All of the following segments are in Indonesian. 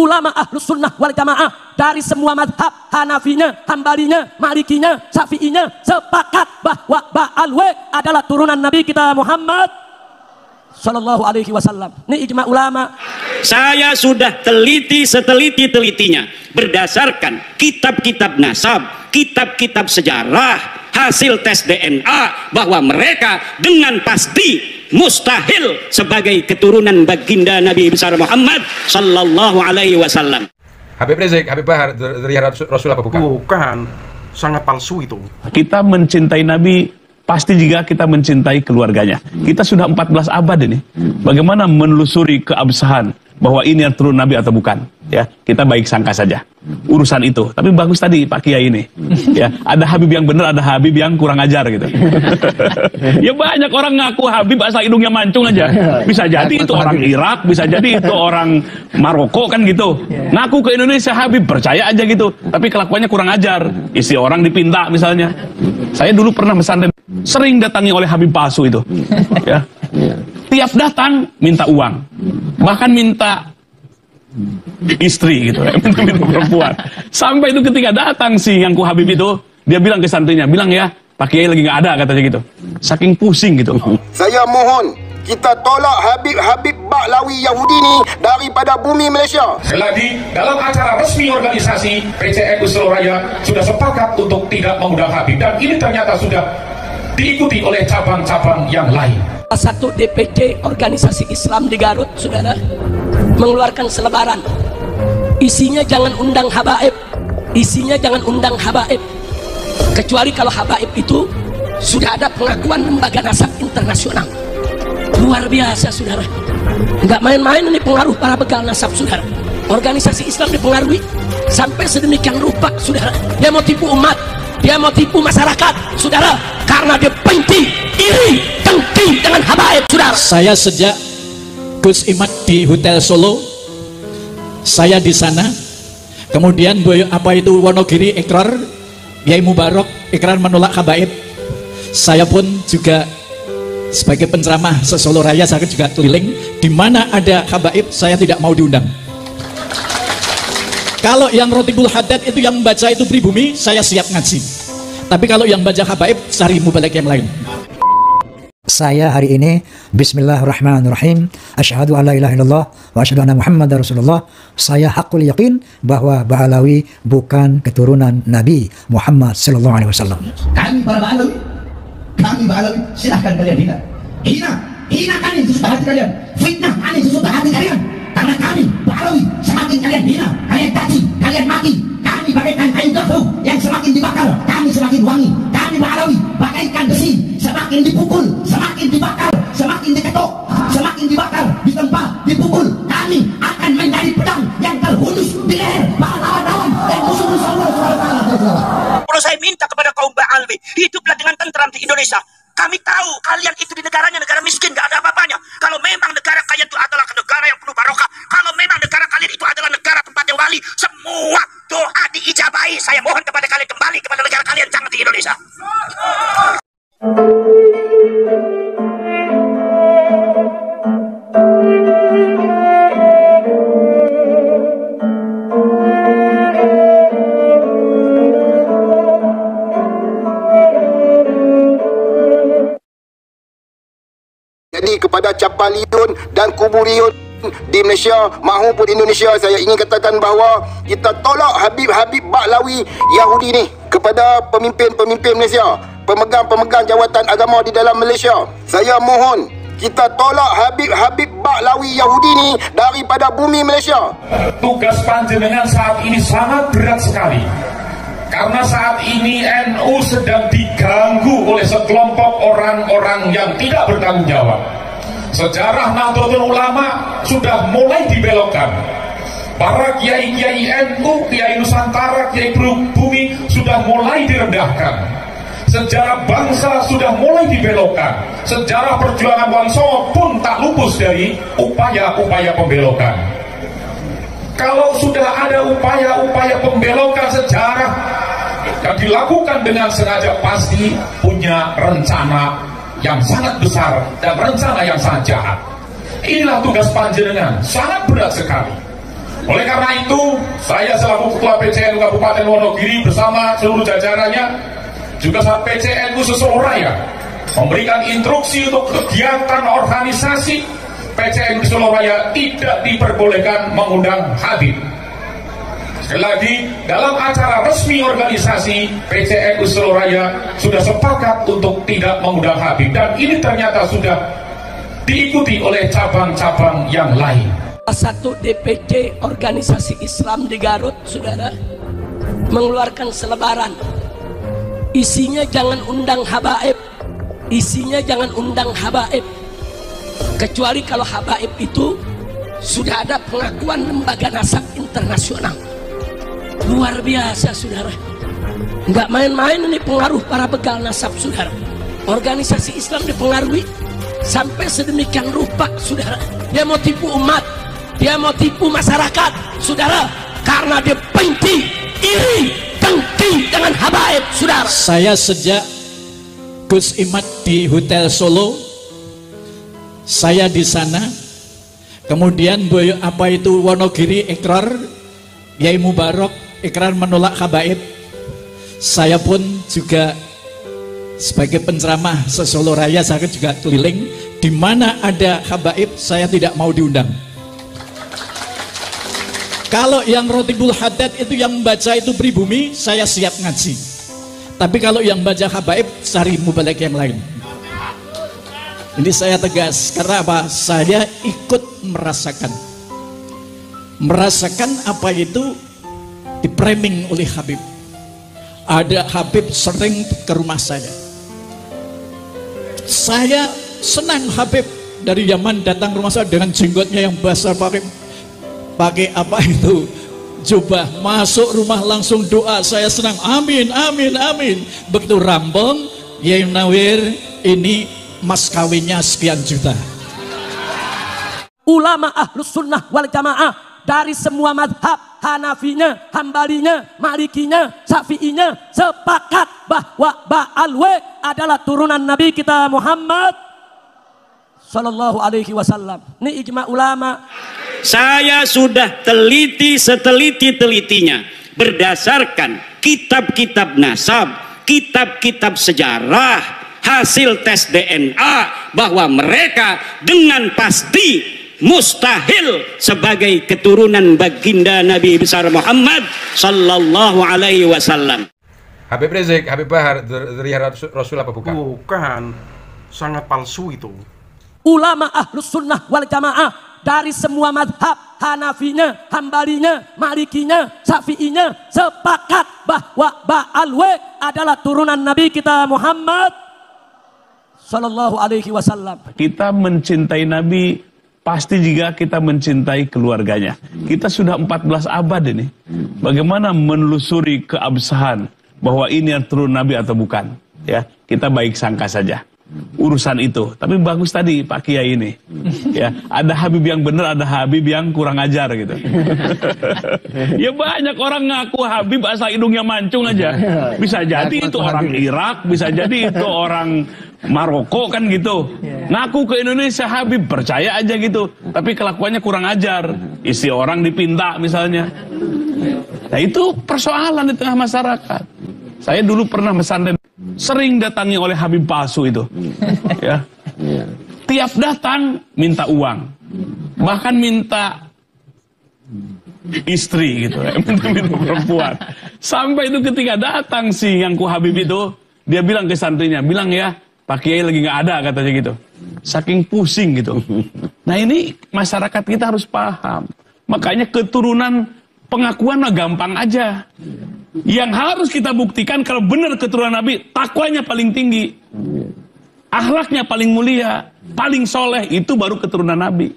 ulama ahlus sunnah wal jamaah dari semua madhab Hanafinya, Hambalinya, Malikinya, Syafi'inya sepakat bahwa Ba'alwe adalah turunan Nabi kita Muhammad Sallallahu alaihi wasallam. Ini ijma ulama. Saya sudah teliti seteliti-telitinya berdasarkan kitab-kitab nasab, kitab-kitab sejarah, hasil tes DNA bahwa mereka dengan pasti mustahil sebagai keturunan baginda Nabi besar Muhammad sallallahu alaihi wasallam. Habib Rizik, Habib Bahar dari Rasul apa bukan? Bukan, sangat palsu itu. Kita mencintai Nabi pasti juga kita mencintai keluarganya. Kita sudah 14 abad ini. Bagaimana menelusuri keabsahan bahwa ini yang turun Nabi atau bukan? Ya, kita baik sangka saja. Urusan itu. Tapi bagus tadi Pak Kiai ini. Ya, ada Habib yang benar, ada Habib yang kurang ajar gitu. ya banyak orang ngaku Habib asal hidungnya mancung aja. Bisa jadi itu orang Irak, bisa jadi itu orang Maroko kan gitu. Ngaku ke Indonesia Habib, percaya aja gitu. Tapi kelakuannya kurang ajar. Isi orang dipinta misalnya. Saya dulu pernah pesantren sering datangi oleh Habib palsu itu. Ya. Tiap datang minta uang, bahkan minta istri gitu, ya. minta, minta perempuan. Sampai itu ketika datang si yang ku Habib itu, dia bilang ke santrinya, bilang ya, Pak Kiai lagi nggak ada katanya gitu. Saking pusing gitu. Saya mohon kita tolak Habib-Habib Baklawi Yahudi ni daripada bumi Malaysia. Selagi dalam acara resmi organisasi PCN Usul Raya sudah sepakat untuk tidak mengundang Habib dan ini ternyata sudah diikuti oleh cabang-cabang yang lain. Satu DPC organisasi Islam di Garut, saudara, mengeluarkan selebaran. Isinya jangan undang habaib, isinya jangan undang habaib. Kecuali kalau habaib itu sudah ada pengakuan lembaga nasab internasional. Luar biasa, saudara. Nggak main-main ini pengaruh para begal nasab, saudara. Organisasi Islam dipengaruhi sampai sedemikian rupa, saudara. Dia mau tipu umat, dia mau tipu masyarakat saudara karena dia benci iri dengki dengan habaib saudara saya sejak Gus Imat di Hotel Solo saya di sana kemudian apa itu Wonogiri ikrar Yai Mubarok ikrar menolak habaib saya pun juga sebagai penceramah sesolo raya saya juga keliling. Di mana ada habaib saya tidak mau diundang. Kalau yang Rotibul Haddad itu yang membaca itu pribumi, saya siap ngaji. Tapi kalau yang baca habaib, cari mubalik yang lain. Saya hari ini Bismillahirrahmanirrahim. Asyhadu an la ilaha illallah Wa asyhadu anna Muhammad Rasulullah. Saya hakul yakin bahwa Ba'alawi bukan keturunan Nabi Muhammad Sallallahu Alaihi Wasallam. Kami para Ba'alawi Kami Ba'alawi silahkan kalian hina. Hina, hina kami sesudah hati kalian. Fitnah kami sesudah hati kalian. Karena kami Ba'alawi semakin kalian hina Kalian caci, kalian mati kami bagaikan kain gafu yang semakin dibakar. Kami semakin wangi. Kami Ba'alawi bagaikan besi semakin dipukul semakin dibakar semakin diketuk semakin dibakar di tempat dipukul. Kami akan menjadi pedang yang terhunus di leher para lawan-lawan dan musuh-musuh Allah kepada Ba'alwi hiduplah dengan tentram di Indonesia kami tahu kalian itu di negaranya negara miskin, gak ada apa-apanya. Kalau memang negara kalian itu adalah negara yang penuh barokah, kalau memang negara kalian itu adalah negara tempat yang wali, semua doa diijabahi. Saya mohon kepada kalian kembali kepada negara kalian, jangan di Indonesia. Dan Kuburiun di Malaysia maupun Indonesia. Saya ingin katakan bahawa kita tolak Habib-Habib Baklawi Yahudi ni kepada pemimpin-pemimpin Malaysia pemegang-pemegang jawatan agama di dalam Malaysia. Saya mohon kita tolak Habib-Habib Baklawi Yahudi ni daripada bumi Malaysia. Tugas panjenengan saat ini sangat berat sekali. Karena saat ini NU sedang diganggu oleh sekelompok orang-orang yang tidak bertanggung jawab. Sejarah Nahdlatul Ulama sudah mulai dibelokkan. Para kiai-kiai NU, kiai Nusantara, kiai bumi sudah mulai direndahkan. Sejarah bangsa sudah mulai dibelokkan. Sejarah perjuangan Wali pun tak lupus dari upaya-upaya pembelokan. Kalau sudah ada upaya-upaya pembelokan sejarah yang dilakukan dengan sengaja pasti punya rencana yang sangat besar dan rencana yang sangat jahat. Inilah tugas panjenengan, sangat berat sekali. Oleh karena itu, saya selaku Ketua PCNU Kabupaten Wonogiri bersama seluruh jajarannya, juga saat PCNU Sesoloraya, memberikan instruksi untuk kegiatan organisasi PCNU Sesoloraya tidak diperbolehkan mengundang Habib. Lagi, dalam acara resmi organisasi PCNU Sesoloraya sudah sepakat untuk tidak mengundang Habib dan ini ternyata sudah diikuti oleh cabang-cabang yang lain. satu DPC organisasi Islam di Garut, saudara, mengeluarkan selebaran. Isinya jangan undang habaib, isinya jangan undang habaib. Kecuali kalau habaib itu sudah ada pengakuan lembaga nasab internasional. Luar biasa, saudara. Nggak main-main ini pengaruh para begal nasab, saudara. Organisasi Islam dipengaruhi sampai sedemikian rupa, saudara. Dia mau tipu umat, dia mau tipu masyarakat saudara karena dia benci iri dengki dengan habaib saudara Saya sejak Gus Imat di Hotel Solo, saya di sana. Kemudian apa itu Wonogiri ikrar, Yai Mubarok ikrar menolak habaib. Saya pun juga sebagai penceramah sesolo raya saya juga keliling di mana ada habaib saya tidak mau diundang. Kalau yang Rotibul Haddad itu yang membaca itu pribumi, saya siap ngaji. Tapi kalau yang baca habaib, cari mubalek yang lain. Ini saya tegas, karena apa? Saya ikut merasakan. Merasakan apa itu dipraming oleh Habib. Ada Habib sering ke rumah saya. Saya senang Habib dari zaman datang rumah saya dengan jenggotnya yang basah pakai pakai apa itu? Jubah masuk rumah langsung doa. Saya senang. Amin amin amin. Begitu rambong Yai Nawir ini mas kawinnya sekian juta. Ulama ahlus sunnah wal jamaah dari semua madhab Hanafinya, Hambalinya, Malikinya, Syafi'inya sepakat bahwa Ba'alwe adalah turunan Nabi kita Muhammad Sallallahu alaihi wasallam. Ini ijma ulama. Saya sudah teliti seteliti-telitinya berdasarkan kitab-kitab nasab, kitab-kitab sejarah, hasil tes DNA bahwa mereka dengan pasti mustahil sebagai keturunan baginda Nabi besar Muhammad sallallahu alaihi wasallam. Habib Rizik, Habib Bahar dari Rasul apa bukan? Bukan. Sangat palsu itu. Ulama ahlus sunnah wal jamaah dari semua madhab Hanafinya, Hambalinya, Malikinya, Syafi'inya sepakat bahwa Ba'alwe adalah turunan Nabi kita Muhammad Sallallahu alaihi wasallam. Kita mencintai Nabi pasti juga kita mencintai keluarganya. Kita sudah 14 abad ini. Bagaimana menelusuri keabsahan bahwa ini yang turun Nabi atau bukan? Ya, kita baik sangka saja urusan itu. Tapi bagus tadi Pak Kiai ini. Ya, ada Habib yang benar, ada Habib yang kurang ajar gitu. ya banyak orang ngaku Habib asal hidungnya mancung aja. Bisa jadi itu orang Irak, bisa jadi itu orang Maroko kan gitu. Ngaku ke Indonesia Habib, percaya aja gitu. Tapi kelakuannya kurang ajar. Isi orang dipinta misalnya. Nah itu persoalan di tengah masyarakat. Saya dulu pernah pesantren sering datangi oleh Habib palsu itu. ya. Tiap datang minta uang. Bahkan minta istri gitu ya. minta, minta perempuan. Sampai itu ketika datang si yang ku Habib itu, dia bilang ke santrinya, bilang ya, Pak Kiai lagi nggak ada katanya gitu. Saking pusing gitu. Nah ini masyarakat kita harus paham. Makanya keturunan pengakuan mah gampang aja. Yang harus kita buktikan kalau benar keturunan Nabi, takwanya paling tinggi. Akhlaknya paling mulia, paling soleh, itu baru keturunan Nabi.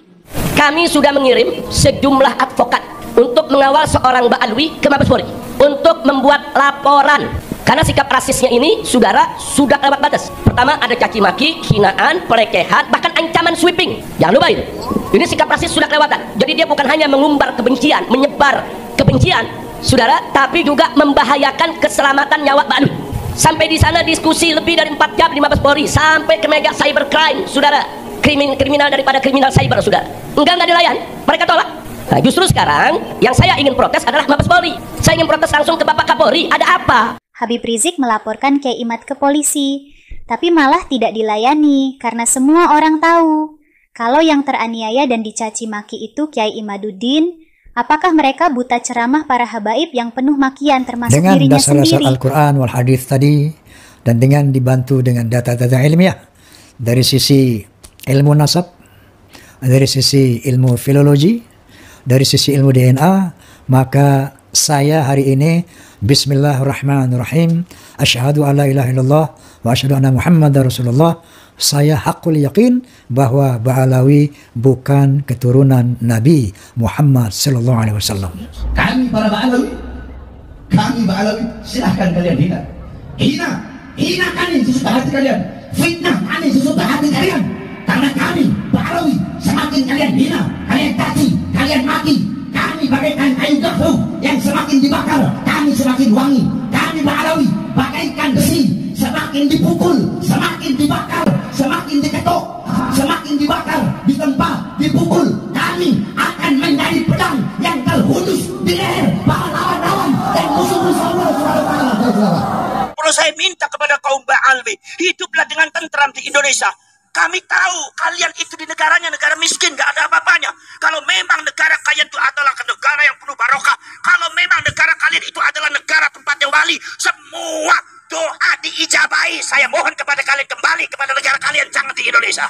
Kami sudah mengirim sejumlah advokat untuk mengawal seorang Ba'alwi ke Mabes Polri untuk membuat laporan karena sikap rasisnya ini saudara sudah lewat batas. Pertama ada caci maki, hinaan, pelecehan bahkan ancaman sweeping. Jangan lupa itu. Ini sikap rasis sudah kelewatan. Jadi dia bukan hanya mengumbar kebencian menyebar kebencian saudara tapi juga membahayakan keselamatan nyawa Ba'alwi sampai di sana diskusi lebih dari 4 jam di Mabes Polri sampai ke mega cybercrime saudara. Krimin kriminal daripada kriminal cyber saudara. Enggak enggak dilayan mereka tolak. Nah, justru sekarang yang saya ingin protes adalah Mabes Polri. Saya ingin protes langsung ke Bapak Kapolri. Ada apa? Habib Rizik melaporkan Kiai Imad ke polisi, tapi malah tidak dilayani karena semua orang tahu kalau yang teraniaya dan dicaci maki itu Kiai Imaduddin, apakah mereka buta ceramah para habaib yang penuh makian termasuk dengan dirinya dasar-dasar sendiri? Al-Quran wal hadis tadi dan dengan dibantu dengan data-data ilmiah dari sisi ilmu nasab, dari sisi ilmu filologi, dari sisi ilmu DNA, maka saya hari ini Bismillahirrahmanirrahim Asyhadu an la ilaha illallah Wa asyhadu anna Muhammad Rasulullah Saya hakul yakin bahwa Ba'alawi bukan keturunan Nabi Muhammad Sallallahu Alaihi Wasallam. Kami para Ba'alawi, kami Ba'alawi, silahkan kalian hina. Hina, hina kami sesudah hati kalian. Fitnah kami sesudah hati kalian. Karena kami Ba'alawi, semakin kalian hina, kalian caci, kalian maki. Kami bagaikan kayu gafu yang semakin dibakar, kami semakin wangi. Kami Ba'alawi, bagaikan besi, semakin dipukul, semakin dibakar, semakin diketuk, semakin dibakar, ditempa, dipukul. Kami akan menjadi pedang yang terhunus di leher para lawan-lawan dan musuh-musuh Allah. Perlu saya minta kepada kaum Ba'alwi, hiduplah dengan tentram di Indonesia. Kami tahu kalian itu di negaranya negara miskin, gak ada apa-apanya. Kalau memang negara kalian itu adalah negara yang penuh barokah, kalau memang negara kalian itu adalah negara tempatnya wali, semua doa diijabahi. Saya mohon kepada kalian kembali kepada negara kalian, jangan di Indonesia.